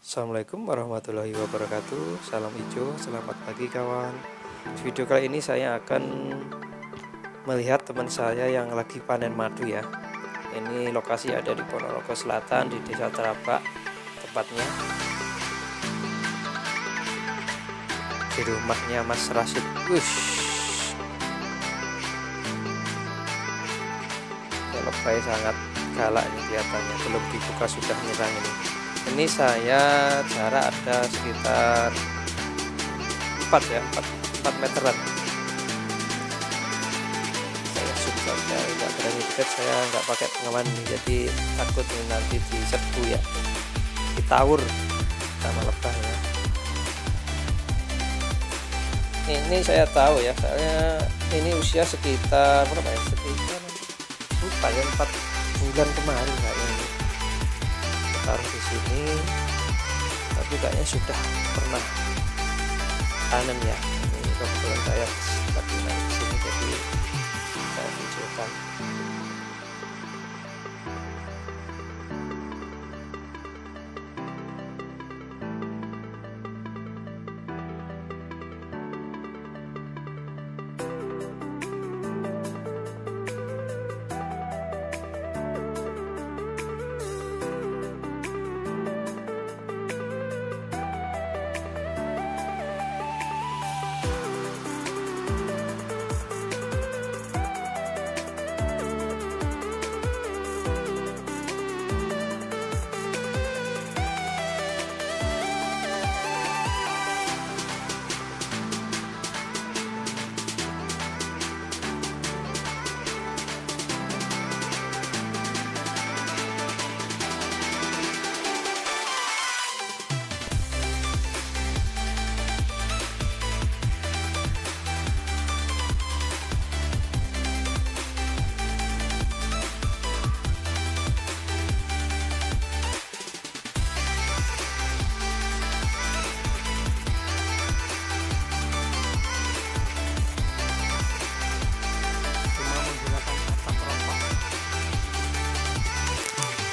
Assalamualaikum warahmatullahi wabarakatuh. Salam hijau, selamat pagi kawan. Di video kali ini saya akan Melihat teman saya yang lagi panen madu ya. Ini lokasi ada di Ponorogo Selatan Di desa Terabak Tempatnya. Di rumahnya Mas Rasid Wush. Lebay sangat galak ini kelihatannya. Belum dibuka sudah nyerang ini ini saya jarak ada sekitar 4 ya 4, 4 meteran saya zoom saja nggak berani dekat saya nggak pakai pengaman jadi takut ini nanti diserbu ya. Ditawur sama lebah ya. Ini saya tahu ya soalnya ini usia sekitar berapa ya? Sekitar lupa ya 4 bulan kemarin kayaknya taruh di sini. Tapi kayaknya sudah pernah panen ya. Ini kebetulan saya lagi naik sini jadi saya videokan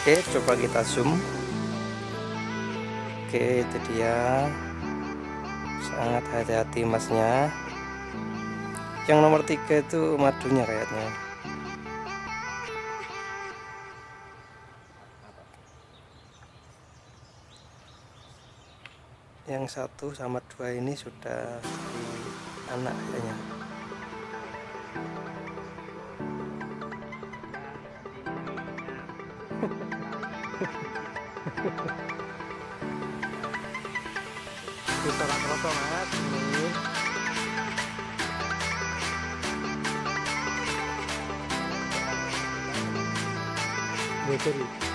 Oke, coba kita zoom. Oke, itu dia. Sangat hati-hati masnya. Yang nomor tiga itu madunya kayaknya. Yang satu sama dua ini sudah di anak kayaknya. Bisa rata banget ini. Bakery.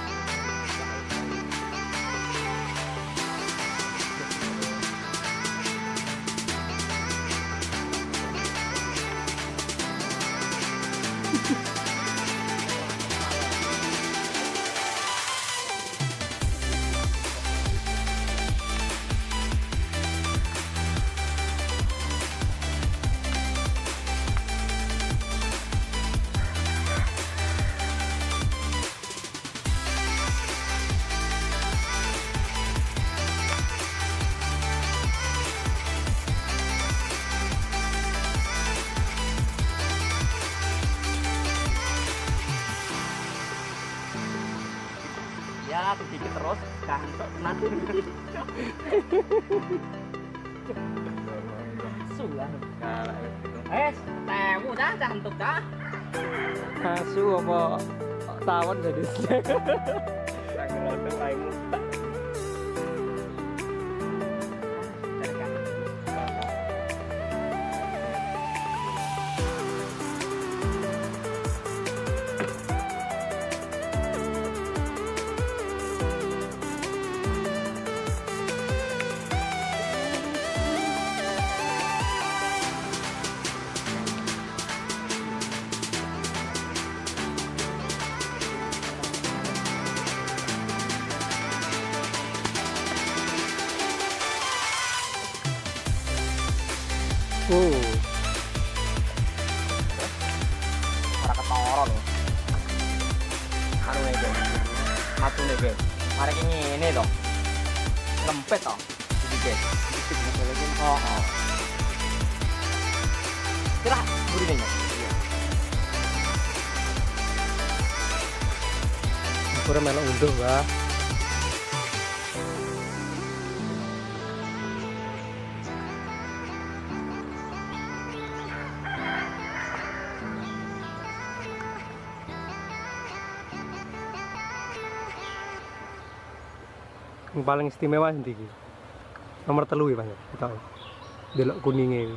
Eh Asu apa tawon jadi Oh, ora ketara lho. Anu iki matu iki arek ngene to. Lempet toh sedikit masalahnya oh oh. Iya Kurang melok unduh, Mbak. Yang paling istimewa iki. Nomor telu ya, Pak. ya? Tahu. Delok kuningnya.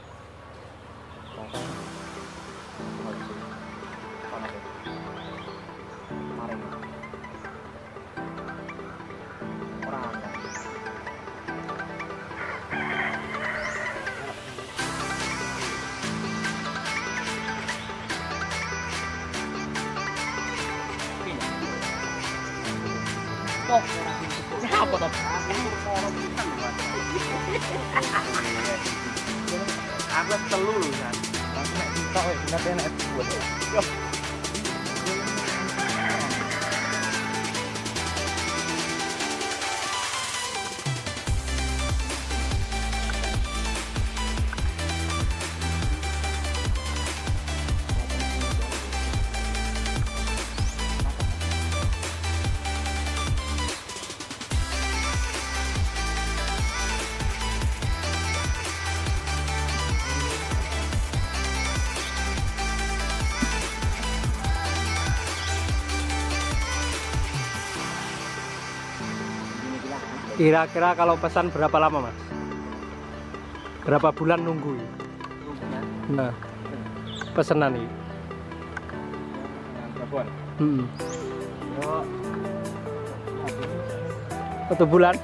Oh, toh? Aku telu lho kan. Wis nanti nek buat. Kira-kira kalau pesan berapa lama, Mas? Berapa bulan nunggu? ya? Nah, pesanan ini. Hmm. Satu bulan.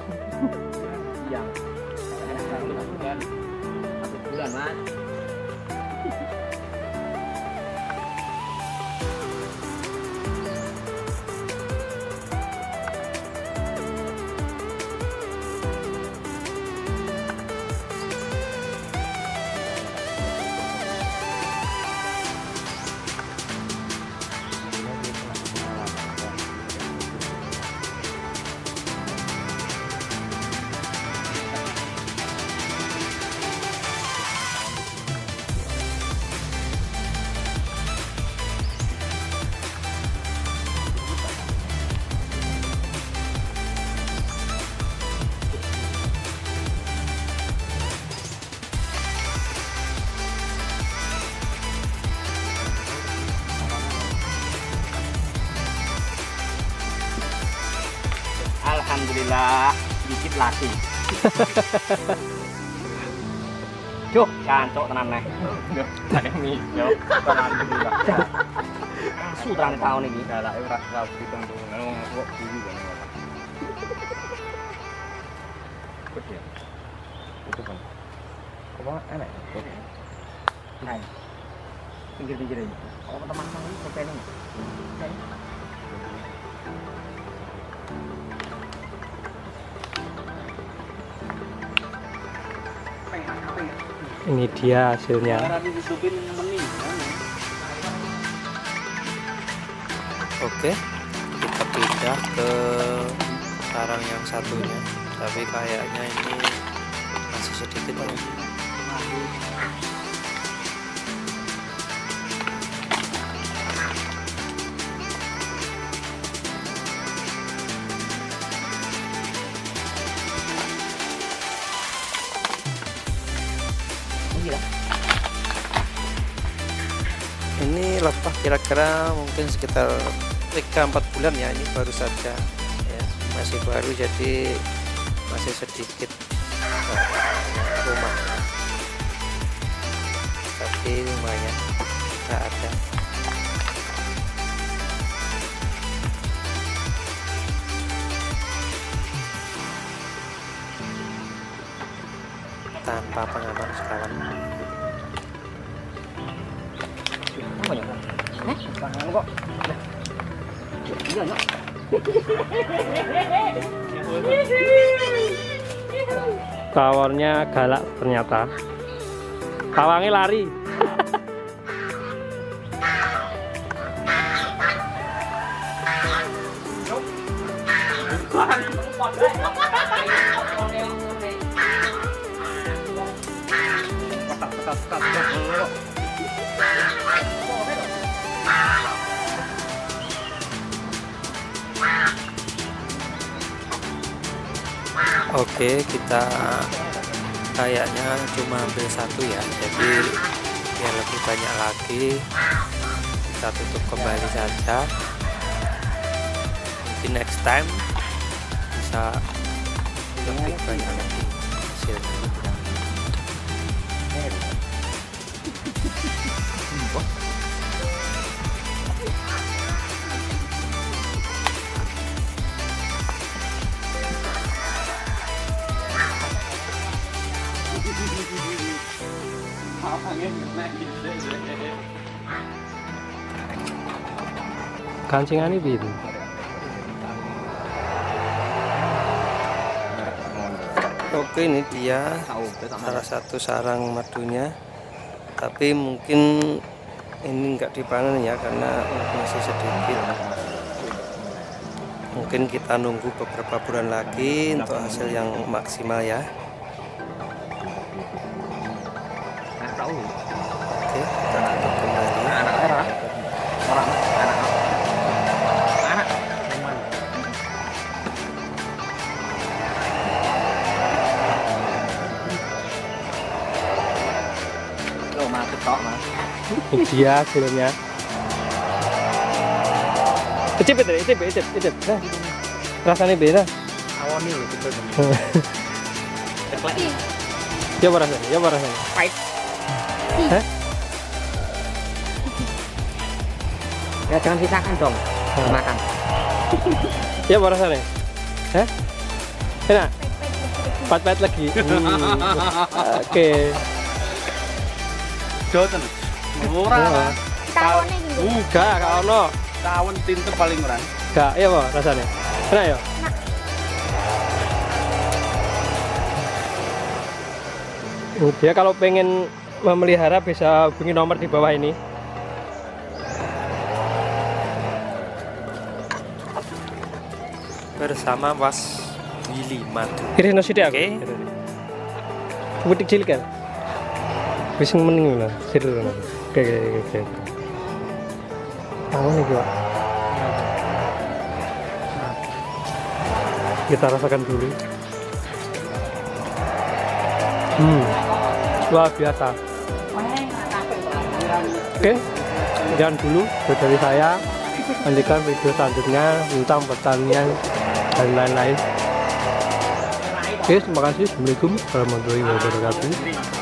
Alhamdulillah dikit lagi. Cuk, kancok tenan neh. Yo, yo. Alhamdulillah. Asu tenan ora ora kok kan. Betul. Itu kan. Kok enak? Nah. Pinggir-pinggir teman-teman ini kepengen. Ini dia hasilnya. Oke, kita pindah ke sarang yang satunya. Tapi kayaknya ini masih sedikit ya. Lepas kira-kira mungkin sekitar 3-4 bulan ya ini baru saja. Ya masih baru jadi masih sedikit rumah. Tapi lumayan nggak ada. Tanpa pengaman sekawan kok. Galak ternyata tawangnya lari Oke, kita kayaknya cuma ambil satu ya. Jadi biar lebih banyak lagi kita tutup kembali saja. Mungkin next time bisa lebih banyak lagi hasilnya. Kancingane piye? itu? Oke, ini dia salah satu sarang madunya. Tapi mungkin ini enggak dipanen ya karena masih sedikit. Mungkin kita nunggu beberapa bulan lagi untuk hasil yang maksimal ya. Tahu. Oke, kita tutup kembali. Anak orang. Orang anak. Anak. Lo masuk tok, Mas. Dia hasilnya. Icip itu, icip, icip, icip. Nah, rasanya beda. Gitu. Ceklek. Ya apa rasanya? Ya apa rasanya? Pahit. Hah? Ya jangan sisakan dong. Hmm. Makan. Ya apa rasanya? Hah? Enak? Pat-pat lagi. Hmm. Oke. Joten. Murah, Ya. Mas. Tawonnya gitu. Gak, ono. Tawon tinta paling murah. Gak, ya apa rasanya? Enak ya? Dia kalau pengen memelihara bisa hubungi nomor di bawah ini. Bersama Was Willy Madu. Kiri nasi dia. Oke. Butik cilik kan? Bisa mending lah, seru lah. Oke, oke, oke, oke. Tangan nih, Pak. Kita rasakan dulu. Hmm, luar biasa. Oke, sekian dulu dari saya. Lanjutkan video selanjutnya tentang pertanian dan lain-lain. Oke, terima kasih. Assalamualaikum warahmatullahi wabarakatuh.